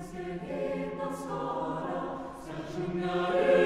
Sera, s'aggiungere